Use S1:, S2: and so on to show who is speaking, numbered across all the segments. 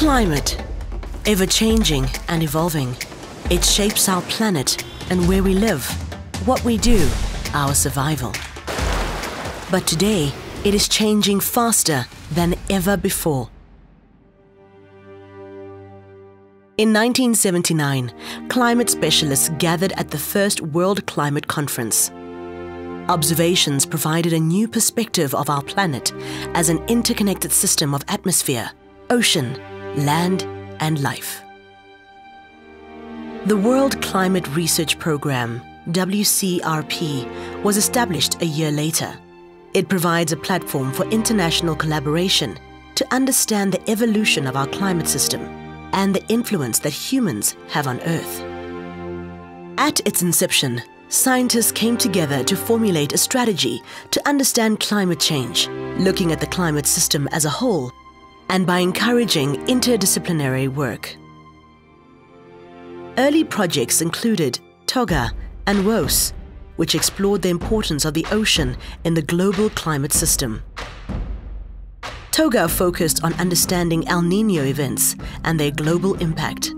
S1: Climate, ever changing and evolving. It shapes our planet and where we live, what we do, our survival. But today, it is changing faster than ever before. In 1979, climate specialists gathered at the first World Climate Conference. Observations provided a new perspective of our planet as an interconnected system of atmosphere, ocean, land, and life. The World Climate Research Programme, WCRP, was established a year later. It provides a platform for international collaboration to understand the evolution of our climate system and the influence that humans have on Earth. At its inception, scientists came together to formulate a strategy to understand climate change, looking at the climate system as a whole, and by encouraging interdisciplinary work. Early projects included TOGA and WOCE, which explored the importance of the ocean in the global climate system. TOGA focused on understanding El Nino events and their global impact.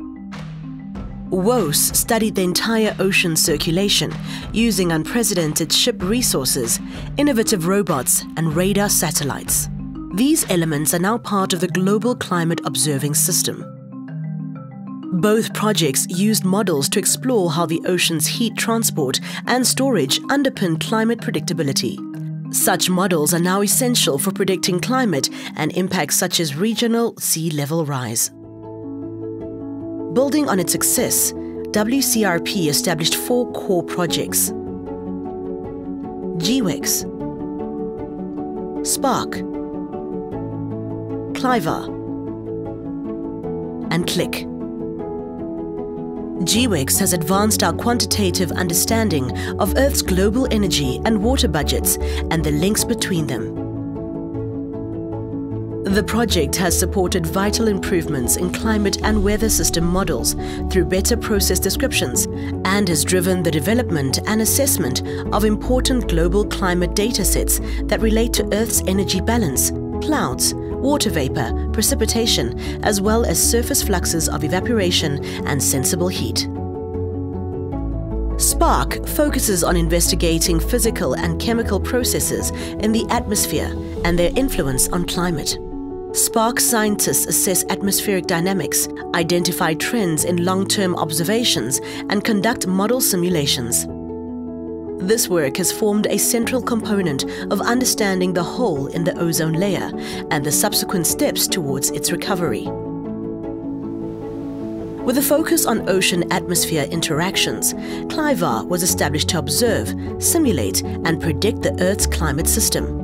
S1: WOCE studied the entire ocean circulation using unprecedented ship resources, innovative robots, and radar satellites. These elements are now part of the Global Climate Observing System. Both projects used models to explore how the ocean's heat transport and storage underpin climate predictability. Such models are now essential for predicting climate and impacts such as regional sea level rise. Building on its success, WCRP established four core projects. GEWEX, SPARC, CLIVAR, and CliC. GEWEX has advanced our quantitative understanding of Earth's global energy and water budgets and the links between them. The project has supported vital improvements in climate and weather system models through better process descriptions and has driven the development and assessment of important global climate datasets that relate to Earth's energy balance, clouds, water vapor, precipitation, as well as surface fluxes of evaporation and sensible heat. SPARC focuses on investigating physical and chemical processes in the atmosphere and their influence on climate. SPARC scientists assess atmospheric dynamics, identify trends in long-term observations, and conduct model simulations. This work has formed a central component of understanding the hole in the ozone layer and the subsequent steps towards its recovery. With a focus on ocean-atmosphere interactions, CLIVAR was established to observe, simulate and predict the Earth's climate system.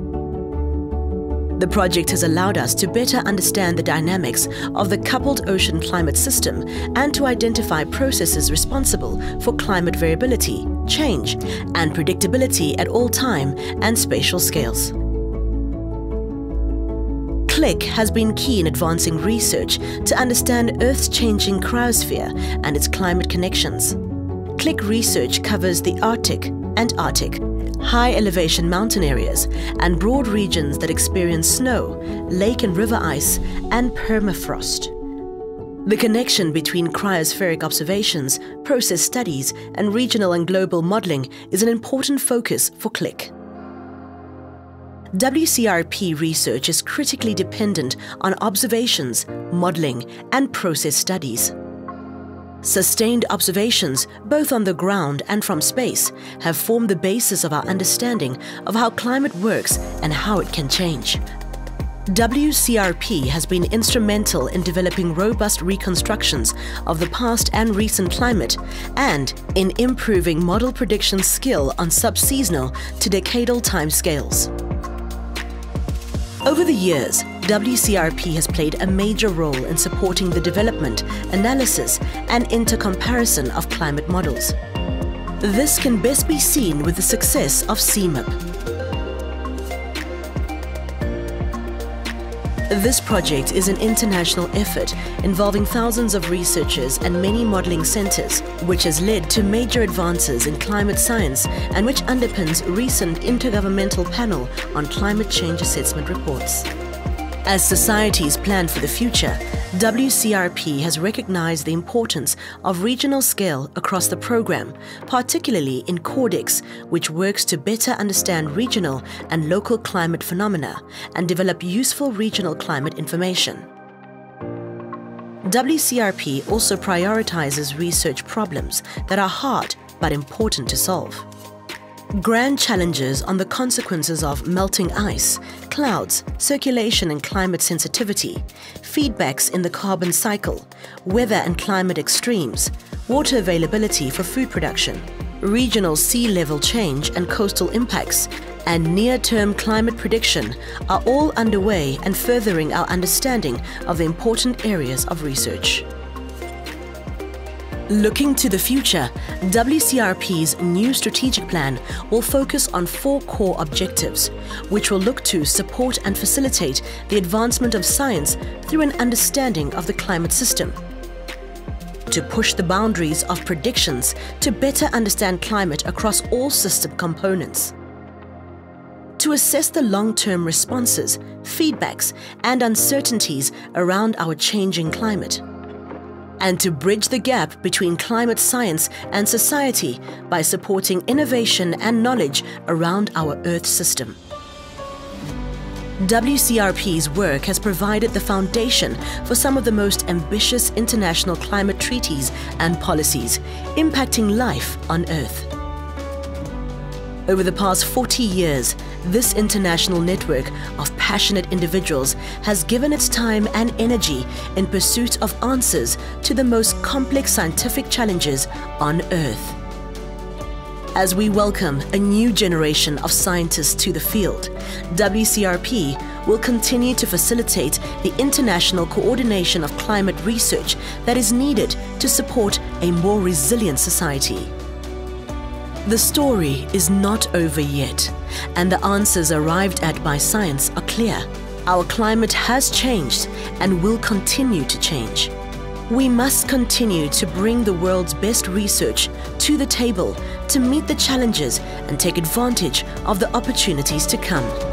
S1: The project has allowed us to better understand the dynamics of the coupled ocean climate system and to identify processes responsible for climate variability, change, and predictability at all time and spatial scales. CLIC has been key in advancing research to understand Earth's changing cryosphere and its climate connections. CLIC research covers the Arctic, Antarctic, high elevation mountain areas, and broad regions that experience snow, lake and river ice, and permafrost. The connection between cryospheric observations, process studies, and regional and global modeling is an important focus for CLIC. WCRP research is critically dependent on observations, modeling, and process studies. Sustained observations, both on the ground and from space, have formed the basis of our understanding of how climate works and how it can change. WCRP has been instrumental in developing robust reconstructions of the past and recent climate and in improving model prediction skill on subseasonal to decadal timescales. Over the years, WCRP has played a major role in supporting the development, analysis, and intercomparison of climate models. This can best be seen with the success of CMIP. This project is an international effort involving thousands of researchers and many modeling centers, which has led to major advances in climate science and which underpins recent Intergovernmental Panel on Climate Change Assessment reports. As societies plan for the future, WCRP has recognized the importance of regional scale across the program, particularly in CORDEX, which works to better understand regional and local climate phenomena and develop useful regional climate information. WCRP also prioritizes research problems that are hard but important to solve. Grand challenges on the consequences of melting ice, clouds, circulation and climate sensitivity, feedbacks in the carbon cycle, weather and climate extremes, water availability for food production, regional sea level change and coastal impacts, and near-term climate prediction are all underway and furthering our understanding of the important areas of research. Looking to the future, WCRP's new strategic plan will focus on four core objectives, which will look to support and facilitate the advancement of science through an understanding of the climate system, to push the boundaries of predictions to better understand climate across all system components, to assess the long-term responses, feedbacks and uncertainties around our changing climate, and to bridge the gap between climate science and society by supporting innovation and knowledge around our Earth system. WCRP's work has provided the foundation for some of the most ambitious international climate treaties and policies impacting life on Earth. Over the past 40 years, this international network of passionate individuals has given its time and energy in pursuit of answers to the most complex scientific challenges on Earth. As we welcome a new generation of scientists to the field, WCRP will continue to facilitate the international coordination of climate research that is needed to support a more resilient society. The story is not over yet, and the answers arrived at by science are clear. Our climate has changed and will continue to change. We must continue to bring the world's best research to the table to meet the challenges and take advantage of the opportunities to come.